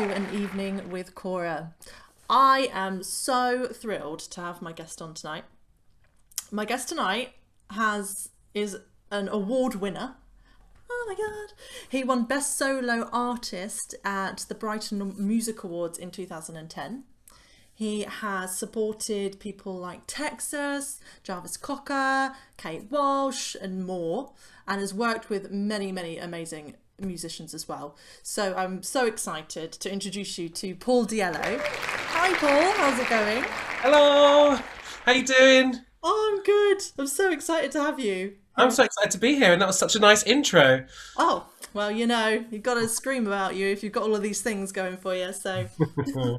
to an evening with Cora. I am so thrilled to have my guest on tonight. My guest tonight has is an award winner. Oh my god. He won Best Solo Artist at the Brighton Music Awards in 2010. He has supported people like Texas, Jarvis Cocker, Kate Walsh, and more, and has worked with many, many amazing musicians as well. So I'm so excited to introduce you to Paul Diello. Hi, Paul. How's it going? Hello. How you doing? Oh, I'm good. I'm so excited to have you. I'm so excited to be here, and that was such a nice intro. Oh, well, you know, you've got to scream about you if you've got all of these things going for you. So,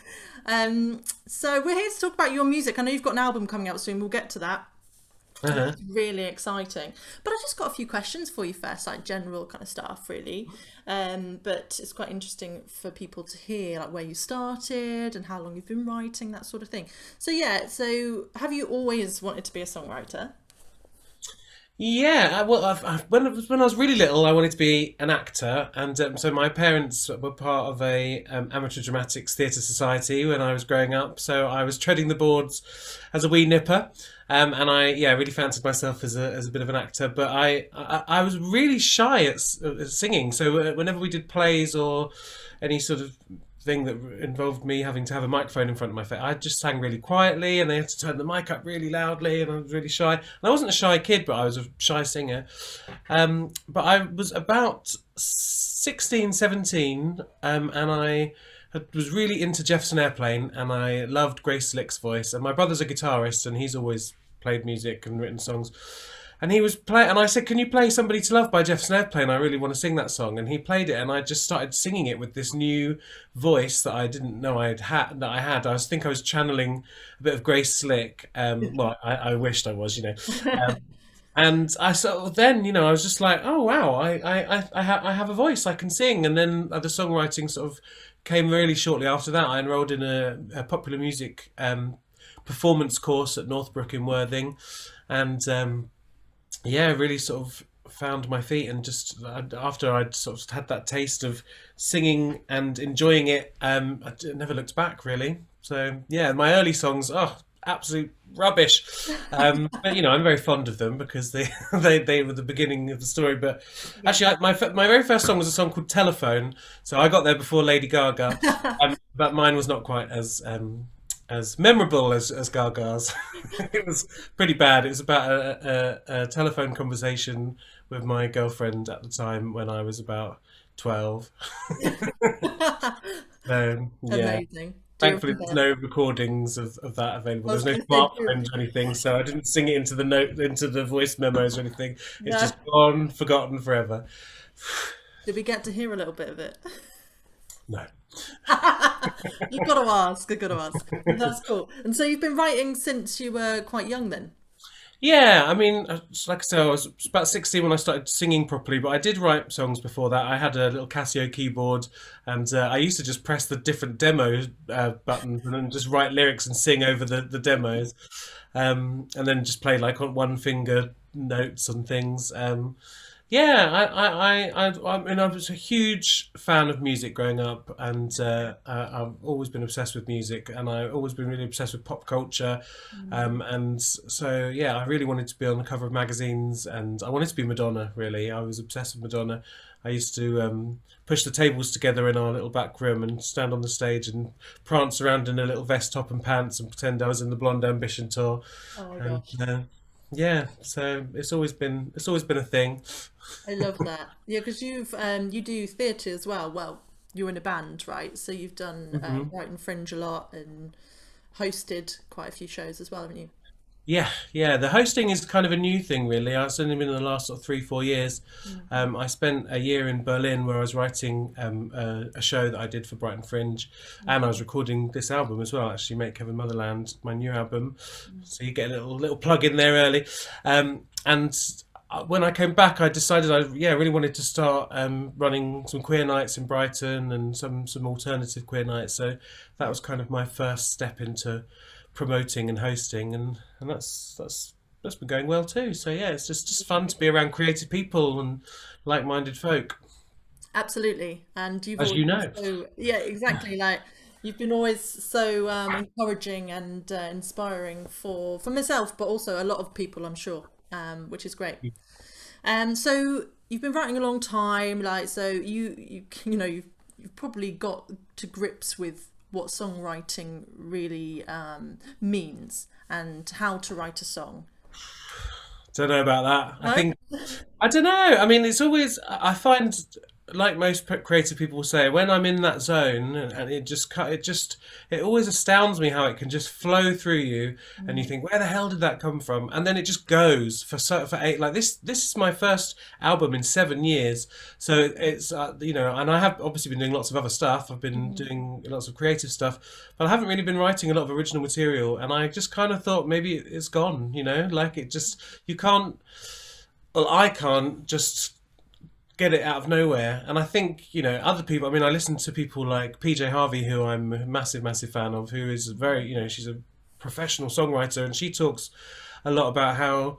um, so we're here to talk about your music. I know you've got an album coming out soon. We'll get to that. Uh-huh. Really exciting. But I just got a few questions for you first, like general kind of stuff, really. Um, but it's quite interesting for people to hear, like where you started and how long you've been writing, that sort of thing. So yeah, so have you always wanted to be a songwriter? Yeah, I- well, I've, I've, when I was when I was really little, I wanted to be an actor, and um, so my parents were part of a um, amateur dramatics theatre society when I was growing up. So I was treading the boards as a wee nipper, um, and I yeah really fancied myself as a as a bit of an actor. But I I, I was really shy at, at singing. So uh, whenever we did plays or any sort of thing that involved me having to have a microphone in front of my face. I just sang really quietly, and they had to turn the mic up really loudly, and I was really shy. And I wasn't a shy kid, but I was a shy singer. Um, but I was about 16, 17, um, and I was really into Jefferson Airplane, and I loved Grace Slick's voice. And my brother's a guitarist, and he's always played music and written songs. And he was playing, and I said, "Can you play Somebody to Love by Jefferson Airplane? I really want to sing that song." And he played it, and I just started singing it with this new voice that I didn't know I had had. That I had. I was think I was channeling a bit of Grace Slick. Um, well, I, I wished I was, you know. Um, and I of then, you know, I was just like, "Oh wow, I I I I, ha- I have a voice. I can sing." And then uh, the songwriting sort of came really shortly after that. I enrolled in a, a popular music um, performance course at Northbrook in Worthing, and um, yeah, really sort of found my feet and just after I'd sort of had that taste of singing and enjoying it, um, I never looked back really. So yeah, my early songs, oh, absolute rubbish. Um, but you know, I'm very fond of them because they they, they were the beginning of the story. But actually, I, my my very first song was a song called Telephone, so I got there before Lady Gaga, um, but mine was not quite as um, as memorable as, as Gaga's. it was pretty bad. It was about a, a, a telephone conversation with my girlfriend at the time when I was about 12. Um, yeah. Amazing. Thankfully, there's no recordings of, of that available. There's no gonna say, do you- smartphones or anything, so I didn't sing it into the note into the voice memos or anything. It's No. just gone, forgotten forever. Did we get to hear a little bit of it? No. You've got to ask. I've got to ask. That's cool. And so you've been writing since you were quite young, then? Yeah, I mean, uh, like I said, I was about 16 when I started singing properly, but I did write songs before that. I had a little Casio keyboard, and uh, I used to just press the different demo uh, buttons and then just write lyrics and sing over the, the demos, um, and then just play like on one finger notes and things. Um, yeah, I, I, I, I, mean, I was a huge fan of music growing up, and uh, uh, I've always been obsessed with music, and I've always been really obsessed with pop culture. Um, and so, yeah, I really wanted to be on the cover of magazines, and I wanted to be Madonna. Really, I was obsessed with Madonna. I used to um, push the tables together in our little back room and stand on the stage and prance around in a little vest top and pants and pretend I was in the Blonde Ambition tour. Oh And uh, yeah, so it's always been it's always been a thing. I love that. Yeah, because you've um you do theatre as well. Well, you're in a band, right? So you've done um, Brighton Fringe a lot and hosted quite a few shows as well, haven't you? Yeah, yeah. The hosting is kind of a new thing, really. It's only been in the last sort of three, four years. Um, I spent a year in Berlin where I was writing um, a, a show that I did for Brighton Fringe, and I was recording this album as well. Actually, Make Heaven Motherland, my new album. So you get a little little plug in there early. Um, and uh, when I came back, I decided I yeah really wanted to start um, running some queer nights in Brighton and some some alternative queer nights. So that was kind of my first step into promoting and hosting, and and that's that's that's been going well too. So yeah, it's just just fun to be around creative people and like-minded folk. Absolutely, and you've as you know. so yeah, exactly. Like you've been always so um, encouraging and uh, inspiring for for myself, but also a lot of people, I'm sure, um, which is great. Um, so you've been writing a long time, like so you you you know you've you've probably got to grips with what songwriting really um, means and how to write a song. Don't know about that. I think I don't know. I mean, it's always I find like most creative people say when I'm in that zone and, it just cut it just it always astounds me how it can just flow through you and you think where the hell did that come from? And then it just goes for so for eight like this this is my first album in 7 years. So it's uh, you know and I have obviously been doing lots of other stuff. I've been doing lots of creative stuff but I haven't really been writing a lot of original material and I just kind of thought maybe it's gone you know? Like it just you can't well, I can't just get it out of nowhere. And I think, you know, other people, I mean, I listen to people like PJ Harvey, who I'm a massive, massive fan of, who is very, you know, she's a professional songwriter and she talks a lot about how,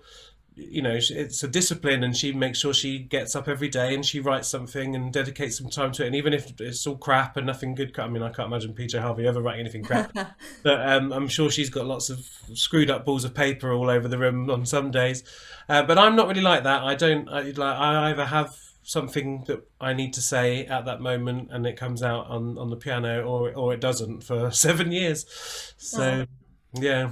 you know, it's a discipline and she makes sure she gets up every day and she writes something and dedicates some time to it. And even if it's all crap and nothing good, I mean, I can't imagine PJ Harvey ever writing anything crap. But um, I'm sure she's got lots of screwed up balls of paper all over the room on some days. Uh, but I'm not really like that. I don't I, like. I either have something that I need to say at that moment, and it comes out on, on the piano, or or it doesn't for seven years. Oh. So yeah,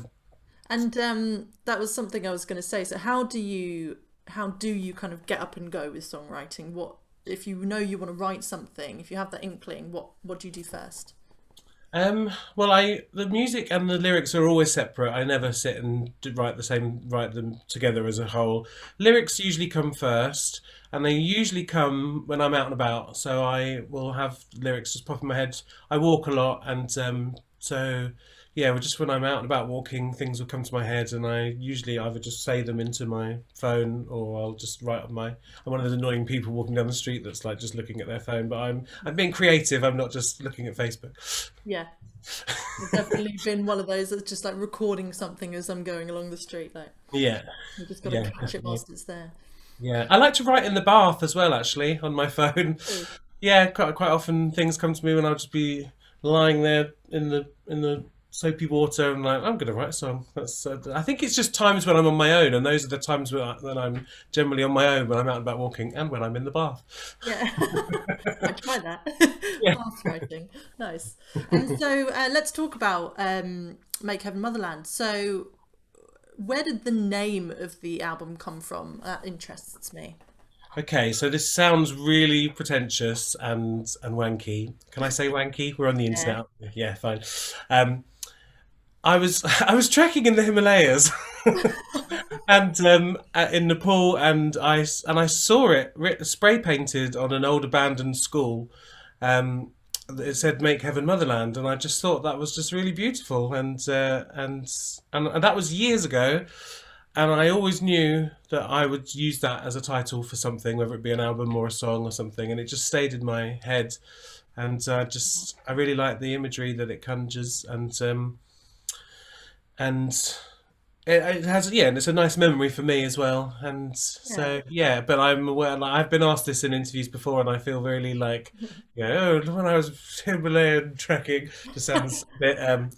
And um, that was something I was going to say. So how do you how do you kind of get up and go with songwriting? What if you know you want to write something? If you have that inkling, what what do you do first? Um, well, I the music and the lyrics are always separate. I never sit and write the same, write them together as a whole. Lyrics usually come first, and they usually come when I'm out and about. So I will have lyrics just pop in my head. I walk a lot, and um, so yeah, well, just when I'm out and about walking, things will come to my head, and I usually either just say them into my phone, or I'll just write on my. I'm one of those annoying people walking down the street that's like just looking at their phone, but I'm I'm being creative. I'm not just looking at Facebook. Yeah, I've definitely been one of those that's just like recording something as I'm going along the street. Like Yeah. you just got to Yeah, catch it whilst it's there. Yeah, I like to write in the bath as well, actually, on my phone. Ooh. Yeah, quite quite often things come to me when I'll just be lying there in the in the soapy water and like I'm gonna write a song. That's uh, I think it's just times when I'm on my own, and those are the times when, I, when I'm generally on my own when I'm out and about walking, and when I'm in the bath. Yeah, I try that. Yeah. Bath writing, nice. And so uh, let's talk about um, Make Heaven Motherland. So where did the name of the album come from? That interests me. Okay, so this sounds really pretentious and and wanky. Can I say wanky? We're on the Yeah. internet. Yeah, fine. Um, I was I was trekking in the Himalayas, and um, in Nepal, and I and I saw it spray painted on an old abandoned school. Um, it said "Make Heaven Motherland," and I just thought that was just really beautiful, and uh, and and and that was years ago. And I always knew that I would use that as a title for something, whether it be an album or a song or something, and it just stayed in my head. And uh, just, I really like the imagery that it conjures, and um, and it, it has, yeah, and it's a nice memory for me as well. And Yeah. so, yeah, but I'm aware, like, I've been asked this in interviews before, and I feel really like, you know, oh, when I was Himalayan trekking, just sounds a bit, um,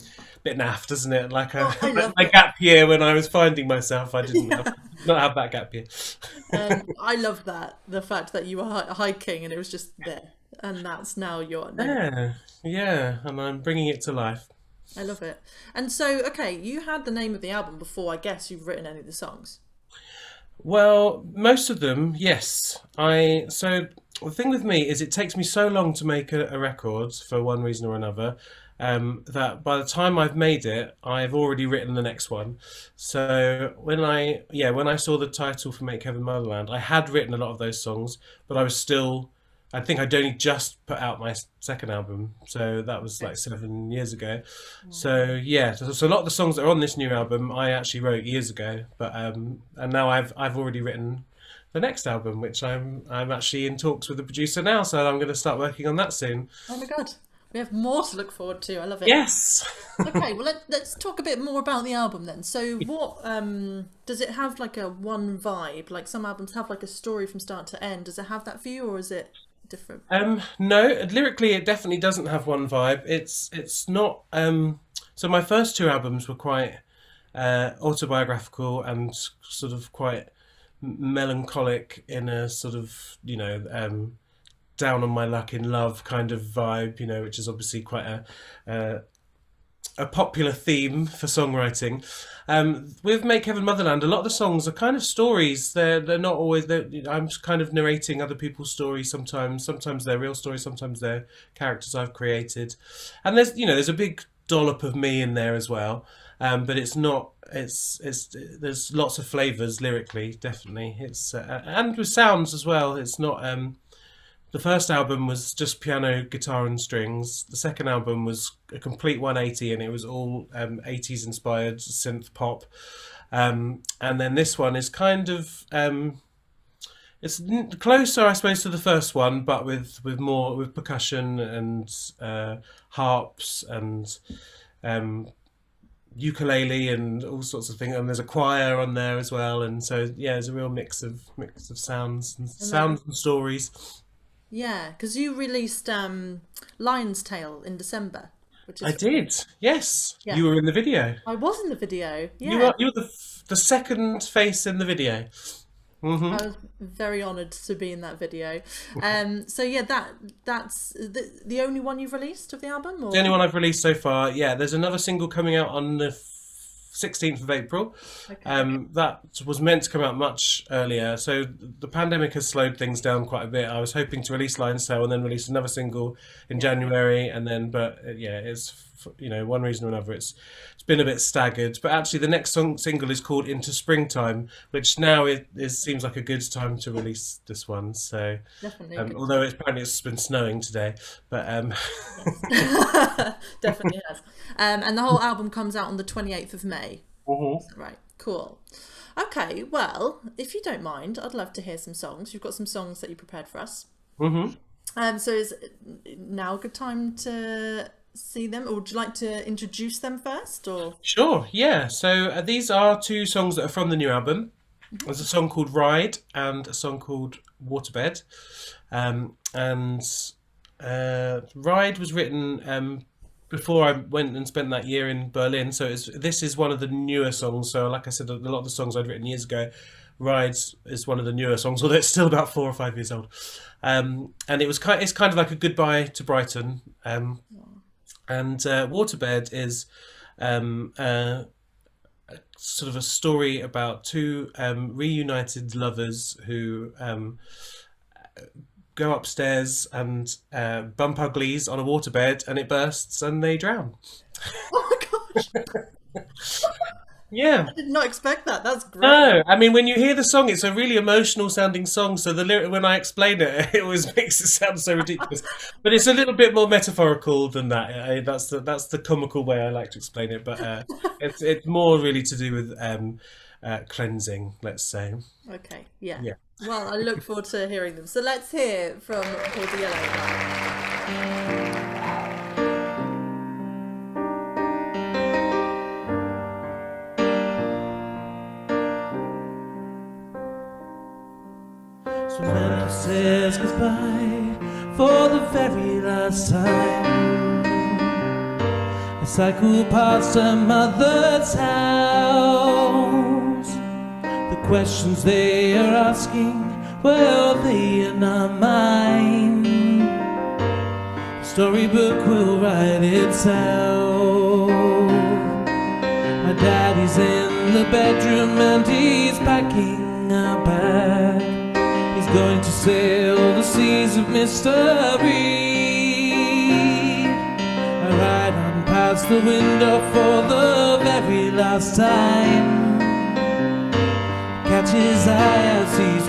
bit naff, doesn't it? Like a, Oh, I love my it. gap year when I was finding myself, I didn't Yeah. have, not have that gap year. Um, I love that the fact that you were hiking and it was just there, and that's now your name. Yeah, yeah, and I'm bringing it to life. I love it. And so, okay, you had the name of the album before. I guess you've written any of the songs. Well, most of them, yes. I so the thing with me is it takes me so long to make a, a record for one reason or another, um, that by the time I've made it, I've already written the next one. So when I yeah when I saw the title for Make Heaven Motherland, I had written a lot of those songs, but I was still. I think I'd only just put out my second album, so that was like seven years ago. So yeah, so, so a lot of the songs that are on this new album I actually wrote years ago, but um, and now I've I've already written the next album, which I'm I'm actually in talks with the producer now, so I'm going to start working on that soon. Oh my god, we have more to look forward to. I love it. Yes. okay, well let, let's talk a bit more about the album then. So what um does it have like a one vibe? Like some albums have like a story from start to end. Does it have that for you or is it different? Um, no, lyrically, it definitely doesn't have one vibe. It's it's not. Um, so my first two albums were quite uh, autobiographical and sort of quite melancholic in a sort of you know um, down on my luck in love kind of vibe. You know, which is obviously quite a uh, a popular theme for songwriting. Um, with Make Heaven Motherland, a lot of the songs are kind of stories. They're they're not always. They're, I'm kind of narrating other people's stories. Sometimes, sometimes they're real stories. Sometimes they're characters I've created, and there's you know there's a big dollop of me in there as well. Um, but it's not. It's it's there's lots of flavors lyrically, definitely. It's uh, and with sounds as well. It's not. Um, the first album was just piano, guitar, and strings. The second album was a complete 180, and it was all um, 80s inspired synth pop. Um, and then this one is kind of um, it's closer, I suppose, to the first one, but with with more with percussion and uh, harps and um, ukulele and all sorts of things. And there's a choir on there as well, and so yeah, there's a real mix of mix of sounds and And sounds and stories. Yeah, because you released um, Lion's Tale in December, which I did. Yes, yeah. you were in the video. I was in the video. You Yeah, were you were the the second face in the video. hmm I was very honoured to be in that video. Um, so yeah, that that's the the only one you've released of the album, Or? The only one I've released so far. Yeah, there's another single coming out on the 16th of April. okay, Um, that was meant to come out much earlier. So the pandemic has slowed things down quite a bit. I was hoping to release Lion's Tale and then release another single in January, and then, but uh, yeah, it's you know one reason or another. It's it's been a bit staggered. But actually, the next song single is called Into Springtime, which now it, it seems like a good time to release this one. So definitely, um, although it's apparently it's been snowing today, but um, yes. definitely has. Um, and the whole album comes out on the twenty eighth of May. Mhm. Right, cool. Okay, well, if you don't mind, I'd love to hear some songs. You've got some songs that you prepared for us. Mhm. Um, so is now a good time to see them, or would you like to introduce them first, or? Sure, yeah. So uh, these are two songs that are from the new album. There's a song called Ride and a song called Waterbed. Um, and uh, Ride was written um, before I went and spent that year in Berlin. So this is one of the newer songs. So, like I said, a lot of the songs I'd written years ago, Rides is one of the newer songs, although it's still about four or five years old. Um, and it was kind, it's kind of like a goodbye to Brighton. Um, and uh, Waterbed is um, uh, sort of a story about two um, reunited lovers who um, go upstairs and uh, bump uglies on a waterbed and it bursts and they drown. Oh my gosh, Yeah. I did not expect that. That's great. No, I mean when you hear the song, it's a really emotional sounding song. So the lyric, when I explain it, it always makes it sound so ridiculous. But it's a little bit more metaphorical than that. I, that's the that's the comical way I like to explain it. But uh, it's it's more really to do with um, uh, cleansing, let's say. Okay, yeah. Yeah. Well, I look forward to hearing them. So let's hear from Paul Diello. So Memphis says goodbye for the very last time. I cycle past her mother's house. Questions they are asking, well, they are not mine. The storybook will write itself. My daddy's in the bedroom and he's packing a bag. He's going to sail the seas of mystery. I ride on past the window for the very last time. Eye as he's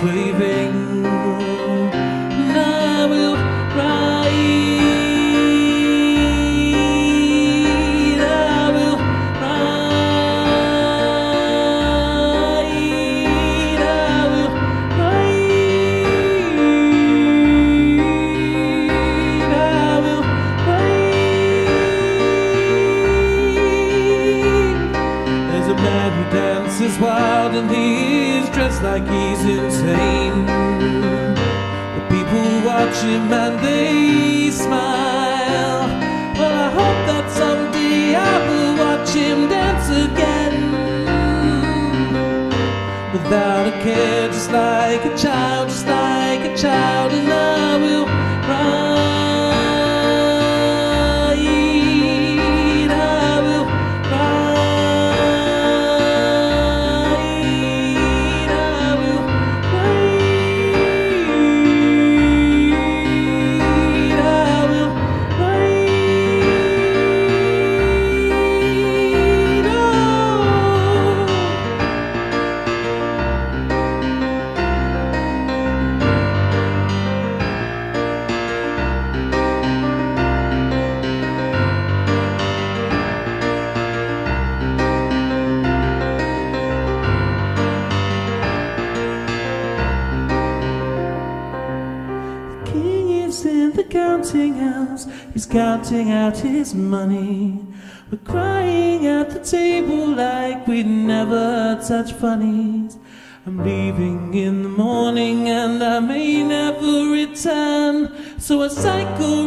his money. We're crying at the table like we never touch funnies. I'm leaving in the morning and I may never return. So I cycle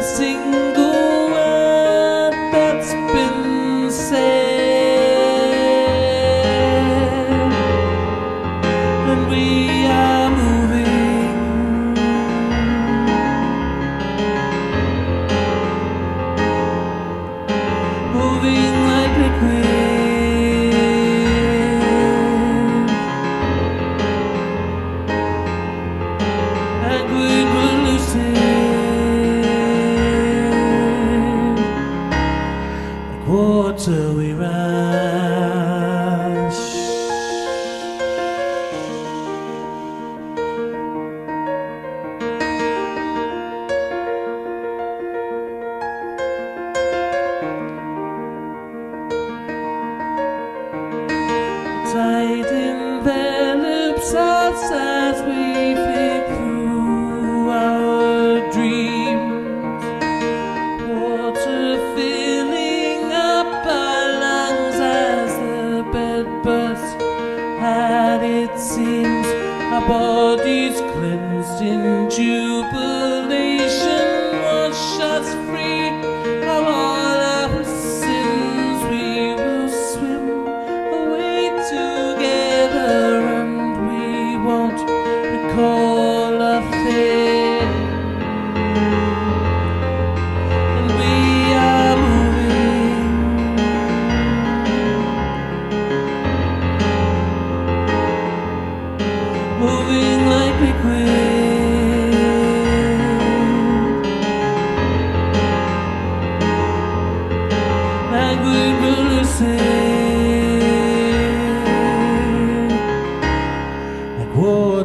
Assim fazendo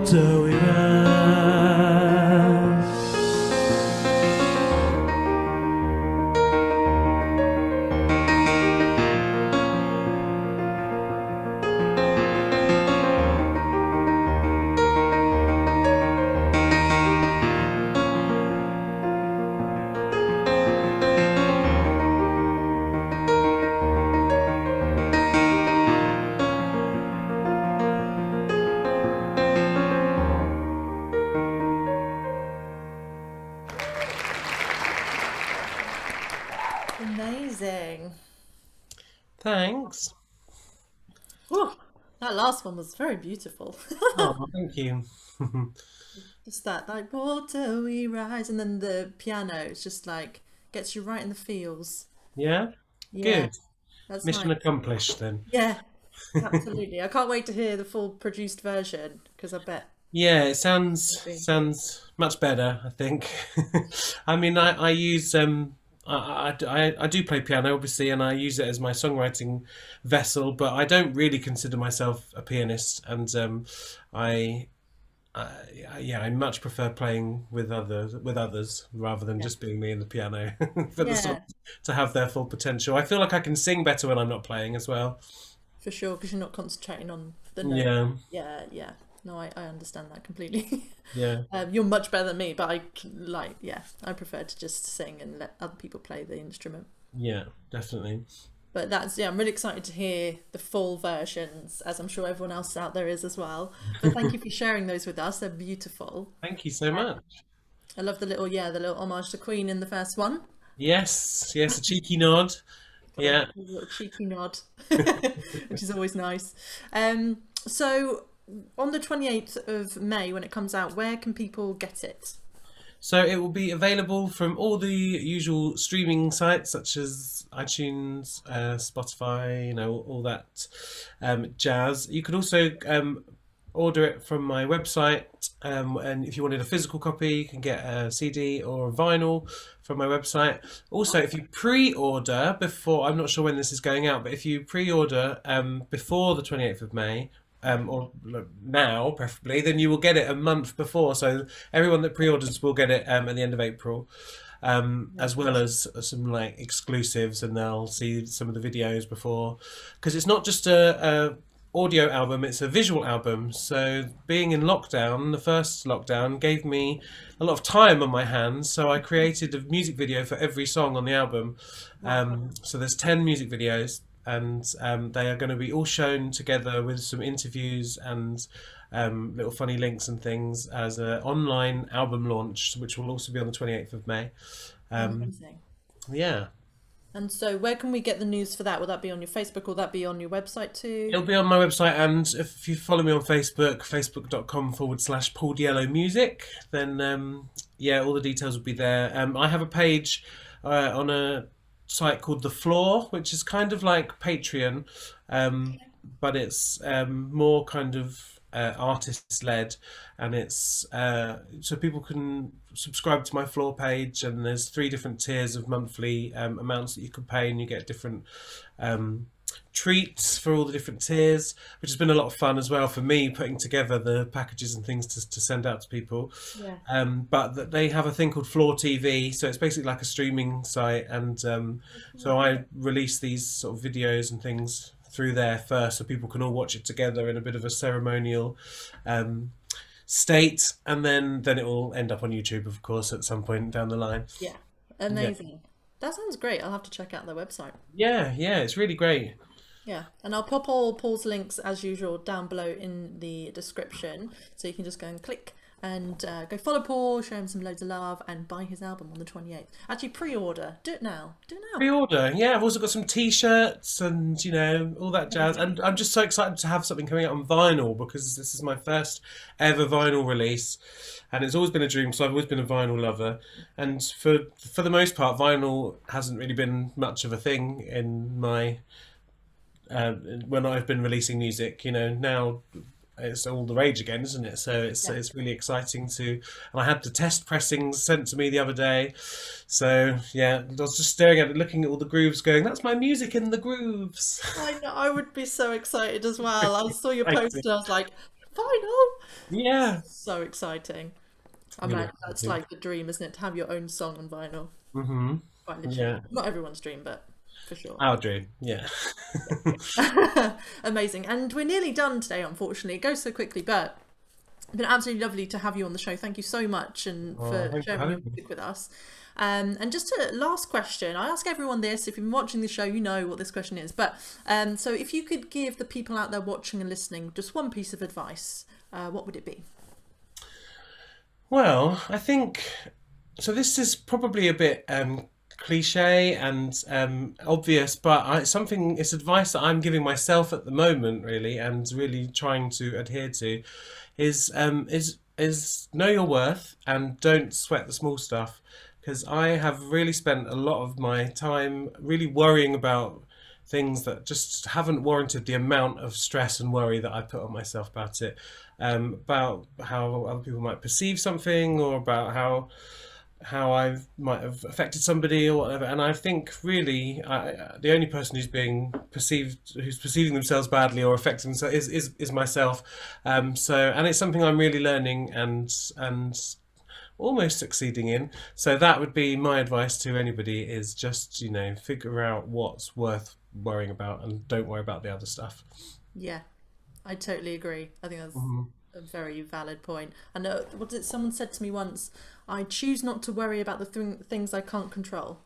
water was very beautiful. Oh, thank you. just that, like, water we rise, and then the piano, it's just like, gets you right in the feels. yeah? Yeah, Good. that's Mission nice. accomplished then. Yeah, absolutely. I can't wait to hear the full produced version because I bet. Yeah, it sounds sounds much better, I think. I mean, I, I use um I, I, I- I do play piano obviously and I use it as my songwriting vessel, but I don't really consider myself a pianist and um I I, yeah, I much prefer playing with others with others rather than Yeah. just being me and the piano for the Yeah. songs to have their full potential. I feel like I can sing better when I'm not playing as well. For sure, because you're not concentrating on the note. Yeah, Yeah, yeah. No, I, I understand that completely. yeah. um, you're much better than me, but I like, yeah, I prefer to just sing and let other people play the instrument. Yeah, definitely. But that's yeah, I'm really excited to hear the full versions, as I'm sure everyone else out there is as well. But thank you for sharing those with us. They're beautiful. Thank you so much. I love the little yeah, the little homage to Queen in the first one. Yes, yes, a cheeky nod. Yeah. A little cheeky nod, which is always nice. Um, so on the 28th of May, when it comes out, where can people get it? So it will be available from all the usual streaming sites such as iTunes, uh, Spotify, you know, all that um, jazz. You could also um, order it from my website, um, and if you wanted a physical copy, you can get a CD or a vinyl from my website. Also, if you pre-order before, I'm not sure when this is going out, but if you pre-order um, before the 28th of May, um, or now preferably, then you will get it a month before. So everyone that pre-orders will get it um, at the end of April, um, as well as some like exclusives, and they'll see some of the videos before, because it's not just a, a audio album; it's a visual album. So being in lockdown, the first lockdown gave me a lot of time on my hands, so I created a music video for every song on the album. Um, so there's ten music videos and um, they are going to be all shown together with some interviews and um, little funny links and things as an online album launch, which will also be on the 28th of May. Um, yeah, And so, where can we get the news for that? Will that be on your Facebook? Will that be on your website too? it'll be on my website, and if you follow me on Facebook, facebook.com forward slash Paul Diello Music, then um, yeah, all the details will be there. Um, I have a page uh, on a site called The Floor, which is kind of like Patreon, um, but it's um, more kind of uh, artist led, and it's uh, so people can subscribe to my floor page, and there's three different tiers of monthly um, amounts that you can pay, and you get different. Um, treats for all the different tiers which has been a lot of fun as well for me putting together the packages and things to, to send out to people Yeah. um, but that they have a thing called Floor TV, so it's basically like a streaming site, and um, so I release these sort of videos and things through there first, so people can all watch it together in a bit of a ceremonial um, state, and then then it will end up on YouTube, of course, at some point down the line. Yeah. Amazing. That sounds great. I'll have to check out their website. Yeah, yeah, it's really great. Yeah, and I'll pop all Paul's links as usual down below in the description, so you can just go and click and uh, go follow Paul, show him some loads of love, and buy his album on the 28th. Actually, pre-order. Do it now. Do it now. Pre-order, yeah. I've also got some T-shirts and you know all that jazz, and I'm just so excited to have something coming out on vinyl because this is my first ever vinyl release, and it's always been a dream. So I've always been a vinyl lover, and for for the most part, vinyl hasn't really been much of a thing in my uh, when I've been releasing music. You know, now it's all the rage again, isn't it? So it's Yeah. it's really exciting to. And I had the test pressings sent to me the other day, so yeah, I was just staring at it, looking at all the grooves, going, "That's my music in the grooves." I know. I would be so excited as well. I saw your post and I was like, final. yeah. So exciting. I mean, that's exciting. like the dream, isn't it? To have your own song on vinyl. hmm Quite literally. Yeah. Not everyone's dream, but for sure. Our dream. Yeah. Amazing. And we're nearly done today, unfortunately. It goes so quickly, but it's been absolutely lovely to have you on the show. Thank you so much and Oh, for sharing your music with us. Um, and just a last question. I ask everyone this. If you've been watching the show, you know what this question is. But um, so if you could give the people out there watching and listening just one piece of advice, uh, what would it be? Well, I think so. This is probably a bit um, cliche and um, obvious, but I, something. It's advice that I'm giving myself at the moment, really, and really trying to adhere to. Is um, is is know your worth and don't sweat the small stuff. Because I have really spent a lot of my time really worrying about things that just haven't warranted the amount of stress and worry that I put on myself about it, um, about how other people might perceive something, or about how how I might have affected somebody or whatever. And I think really, I, the only person who's being perceived, who's perceiving themselves badly or affecting themselves, is is, is myself. Um, so, and it's something I'm really learning and and almost succeeding in. So that would be my advice to anybody: is just you know figure out what's worth worrying about and don't worry about the other stuff. Yeah, I totally agree. I think that's Mm-hmm. A very valid point. I know what did someone said to me once. I choose not to worry about the th- things I can't control.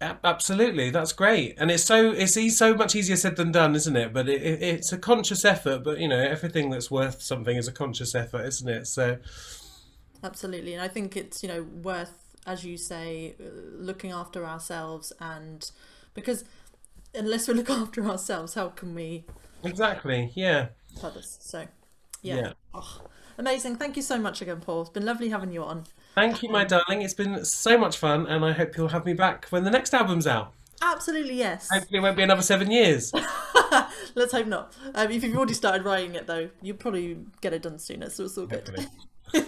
Absolutely, that's great, and it's so it's e- so much easier said than done, isn't it? But it, it, it's a conscious effort. But you know, everything that's worth something is a conscious effort, isn't it? So Absolutely, and I think it's you know worth, as you say, uh, looking after ourselves, and because unless we look after ourselves, how can we exactly, yeah, others? So, yeah, yeah. Oh, amazing. Thank you so much again, Paul. It's been lovely having you on. Thank you, my darling. It's been so much fun, and I hope you'll have me back when the next album's out. Absolutely, yes. Hopefully, it won't be another seven years. Let's hope not. Um, if you've already started writing it, though, you'll probably get it done sooner, so it's all good.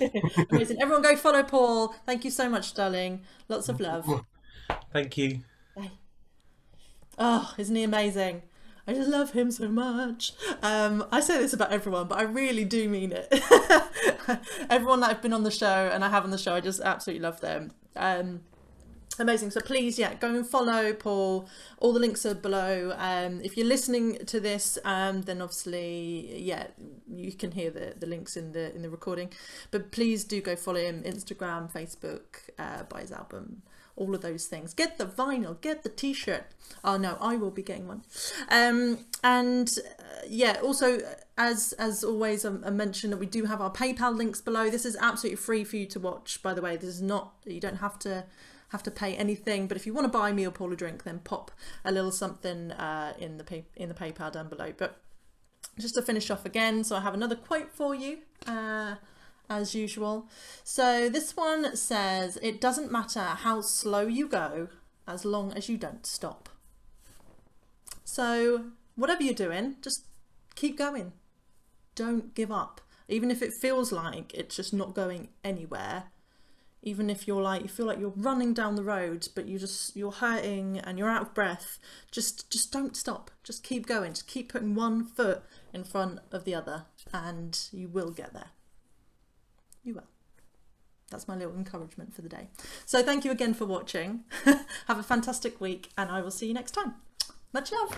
Amazing. Everyone go follow Paul. Thank you so much, darling. Lots of love. Thank you. Oh, isn't he amazing? I just love him so much. Um, I say this about everyone, but I really do mean it. everyone that I've been on the show and I have on the show, I just absolutely love them. Um, amazing. So please, yeah, go and follow Paul. All the links are below. Um, if you're listening to this, um, then obviously, yeah, you can hear the, the links in the in the recording. But please do go follow him Instagram, Facebook, uh, buy his album all of those things. Get the vinyl, get the t-shirt. Oh no, I will be getting one. Um, and uh, yeah, also as as always, I, I mentioned that we do have our PayPal links below. This is absolutely free for you to watch. By the way, this is not you don't have to have to pay anything. But if you want to buy me or Paul a drink, then pop a little something uh, in the pay, in the PayPal down below. But just to finish off again, so I have another quote for you. Uh, as usual. So this one says, It doesn't matter how slow you go as long as you don't stop. So, whatever you're doing, just keep going. Don't give up. Even if it feels like it's just not going anywhere. Even if you're like you feel like you're running down the road, but you just you're hurting and you're out of breath, just just don't stop. Just keep going. Just keep putting one foot in front of the other, and you will get there. You will. That's my little encouragement for the day. So thank you again for watching. Have a fantastic week, and I will see you next time. Much love.